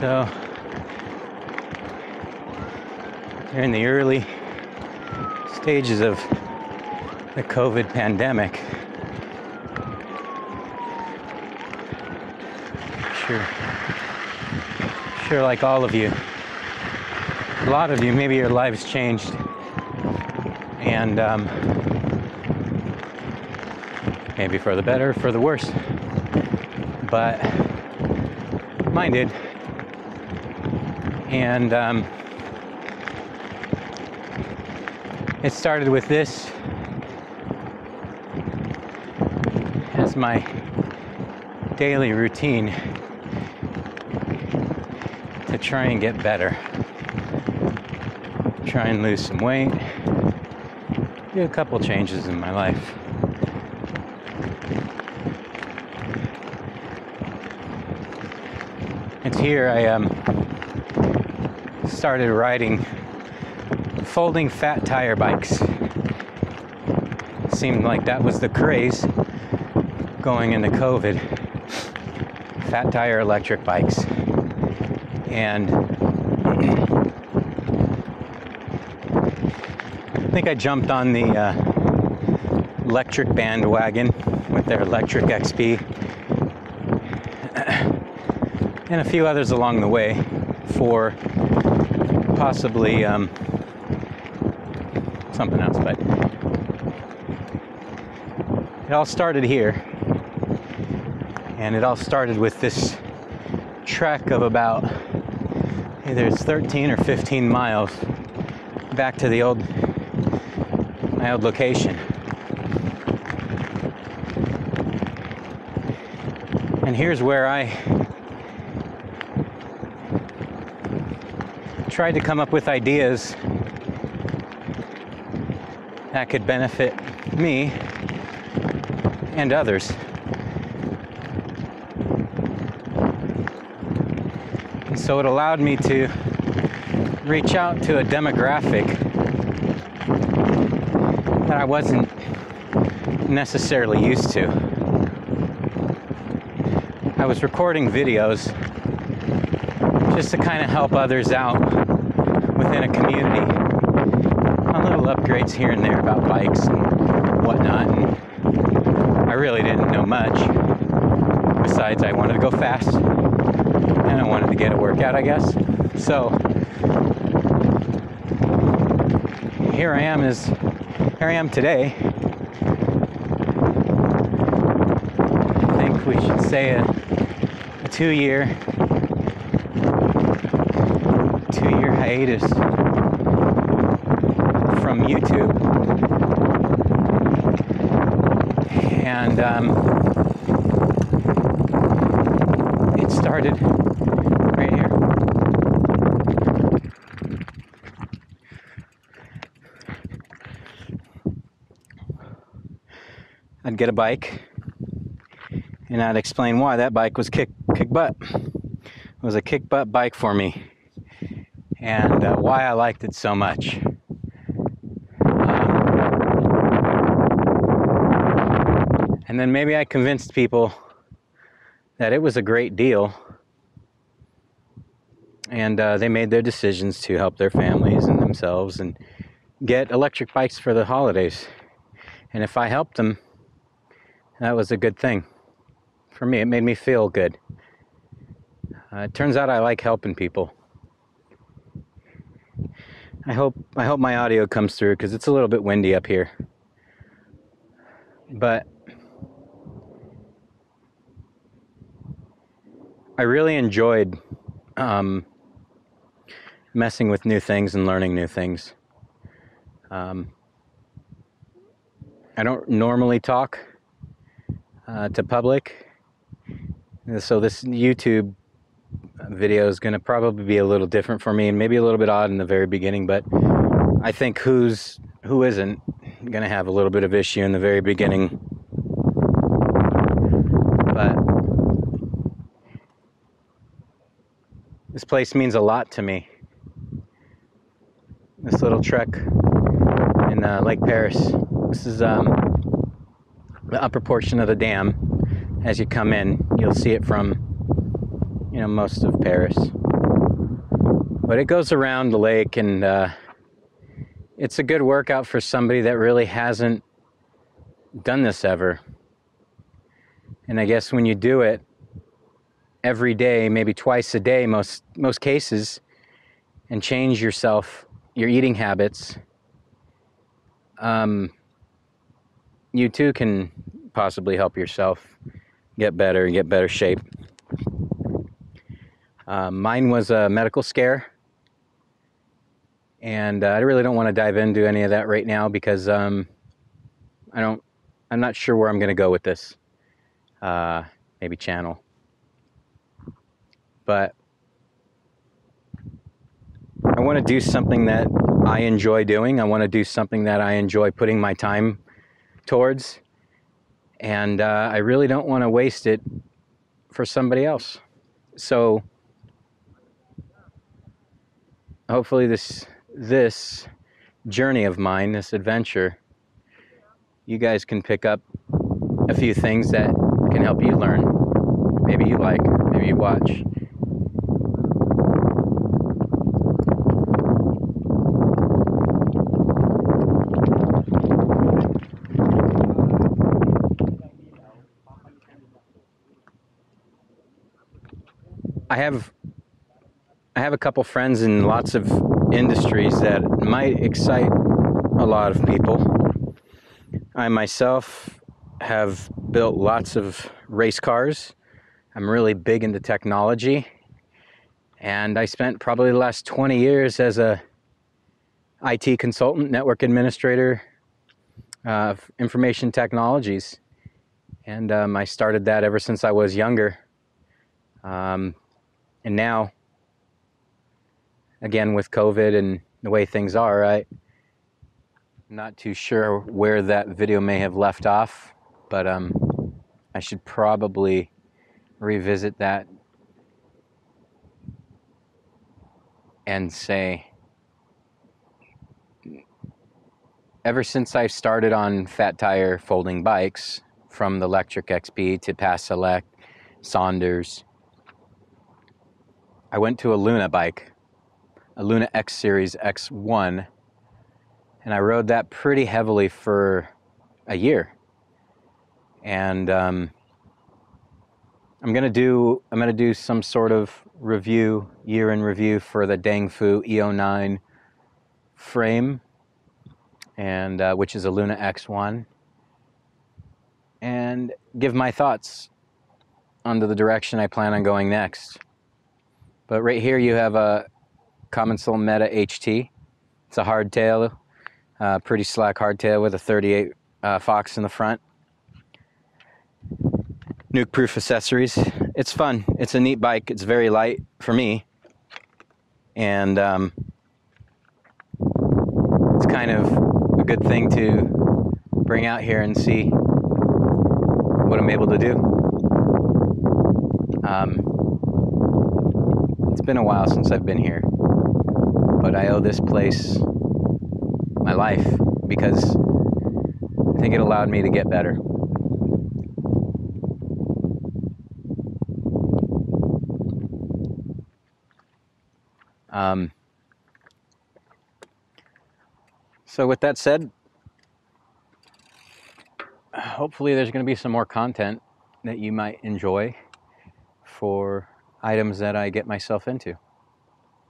So, they're in the early stages of the COVID pandemic. Sure. Sure, like all of you, a lot of you, maybe your lives changed. And um, maybe for the better, for the worse. But mine did. And um, it started with this as my daily routine to try and get better. Try and lose some weight. Do a couple changes in my life. It's here I um, started riding folding fat tire bikes. Seemed like that was the craze going into COVID. Fat tire electric bikes. And I think I jumped on the uh, electric bandwagon with their Lectric XP and a few others along the way for possibly um, something else, but it all started here. And it all started with this trek of about either it's 13 or 15 miles back to the old my old location. And here's where I tried to come up with ideas that could benefit me and others. And so it allowed me to reach out to a demographic that I wasn't necessarily used to. I was recording videos just to kind of help others out within a community on here and there about bikes and whatnot. And I really didn't know much. Besides, I wanted to go fast and I wanted to get a workout, I guess. So here I am is here I am today. I think we should say a, a two year hiatus from YouTube. And um, it started right here. I'd get a bike and I'd explain why that bike was kick kick butt. It was a kick butt bike for me and uh, why I liked it so much. Um, and then maybe I convinced people that it was a great deal. And uh, they made their decisions to help their families and themselves and get electric bikes for the holidays. And if I helped them, that was a good thing. For me, it made me feel good. Uh, it turns out I like helping people. I hope I hope my audio comes through because it's a little bit windy up here. But I really enjoyed um, messing with new things and learning new things. Um, I don't normally talk uh, to public, so this YouTube video is going to probably be a little different for me and maybe a little bit odd in the very beginning, but I think who's who isn't going to have a little bit of issue in the very beginning. But this place means a lot to me. This little trek in uh, Lake Perris. This is um, the upper portion of the dam. As you come in, you'll see it from you know, most of Perris. But it goes around the lake, and uh, it's a good workout for somebody that really hasn't done this ever. And I guess when you do it every day, maybe twice a day, most most cases, and change yourself, your eating habits, um, you too can possibly help yourself get better and get better shape. Uh, mine was a medical scare, and uh, I really don't want to dive into any of that right now because um, I don't. I'm not sure where I'm going to go with this. Uh, maybe channel, but I want to do something that I enjoy doing. I want to do something that I enjoy putting my time towards. And uh, I really don't want to waste it for somebody else. So hopefully this this journey of mine, this adventure, you guys can pick up a few things that can help you learn. Maybe you like, maybe you watch. I have I have a couple friends in lots of industries that might excite a lot of people. I myself have built lots of race cars. I'm really big into technology. And I spent probably the last 20 years as a IT consultant, network administrator, uh, information technologies. And um, I started that ever since I was younger. Um, and now, again, with COVID and the way things are, I'm not too sure where that video may have left off, but um, I should probably revisit that and say, ever since I started on fat tire folding bikes, from the Lectric XP to Pass Select, Saunders, I went to a Luna bike, a Luna X Series X1, and I rode that pretty heavily for a year. And um, I'm gonna do I'm gonna do some sort of review, year in review for the Dengfu EO9 frame, and uh, which is a Luna X1, and give my thoughts onto the direction I plan on going next. But right here you have a Commencal Meta HT. It's a hardtail, uh, pretty slack hardtail with a 38 uh, Fox in the front. Nukeproof accessories. It's fun. It's a neat bike. It's very light for me. And um, it's kind of a good thing to bring out here and see what I'm able to do. Um, been a while since I've been here, but I owe this place my life because I think it allowed me to get better. Um, so, with that said, hopefully, there's going to be some more content that you might enjoy for items that I get myself into,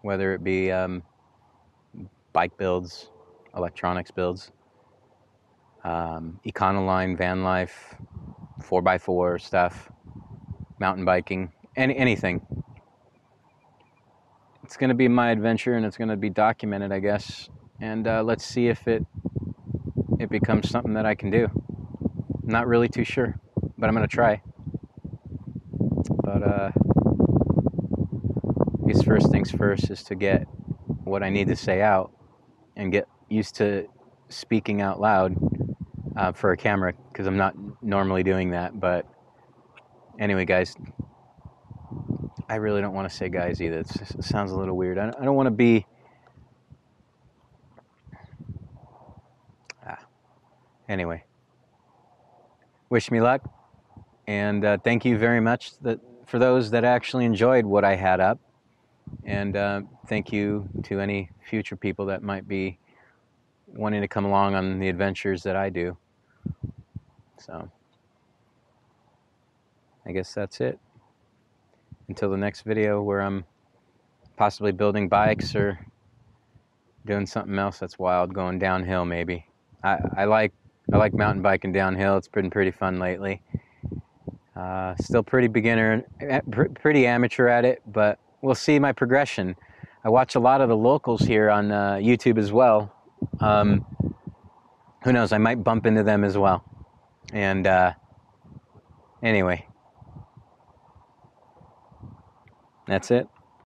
whether it be um, bike builds, electronics builds, um, Econoline, van life, 4x4 stuff, mountain biking, any, anything. It's going to be my adventure and it's going to be documented, I guess. And uh, let's see if it it becomes something that I can do. Not really too sure, but I'm going to try. But uh, first things first is to get what I need to say out and get used to speaking out loud uh, for a camera because I'm not normally doing that. But anyway, guys, I really don't want to say guys either. It sounds a little weird. I, I don't want to be. Ah. Anyway, wish me luck, and uh, thank you very much that for those that actually enjoyed what I had up And uh, thank you to any future people that might be wanting to come along on the adventures that I do. So, I guess that's it. Until the next video where I'm possibly building bikes or doing something else that's wild, going downhill maybe. I, I like I like mountain biking downhill. It's been pretty fun lately. Uh, still pretty beginner, eh, pretty amateur at it, but we'll see my progression. I watch a lot of the locals here on uh, YouTube as well. Um, who knows? I might bump into them as well. And uh, anyway, that's it.